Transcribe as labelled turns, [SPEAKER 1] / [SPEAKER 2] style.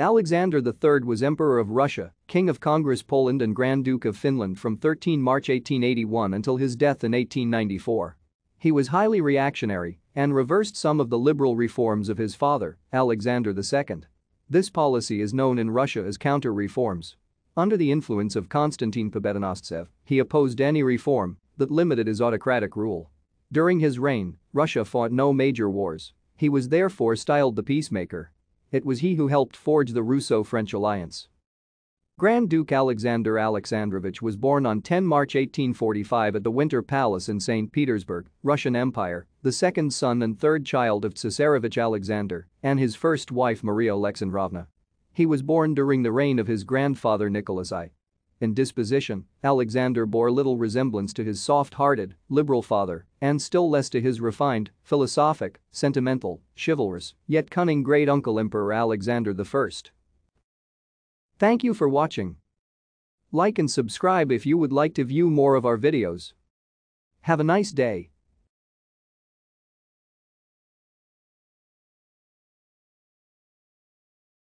[SPEAKER 1] Alexander III was Emperor of Russia, King of Congress Poland and Grand Duke of Finland from 13 March 1881 until his death in 1894. He was highly reactionary and reversed some of the liberal reforms of his father, Alexander II. This policy is known in Russia as counter-reforms. Under the influence of Konstantin Pobedonostsev, he opposed any reform that limited his autocratic rule. During his reign, Russia fought no major wars. He was therefore styled the peacemaker. It was he who helped forge the Russo-French alliance. Grand Duke Alexander Alexandrovich was born on 10 March 1845 at the Winter Palace in St. Petersburg, Russian Empire, the second son and third child of Tsarevich Alexander and his first wife Maria Alexandrovna. He was born during the reign of his grandfather Nicholas I. In disposition, Alexander bore little resemblance to his soft-hearted, liberal father, and still less to his refined, philosophic, sentimental, chivalrous, yet cunning great-uncle Emperor Alexander I. Thank you for watching. Like and subscribe if you would like to view more of our videos. Have a nice day.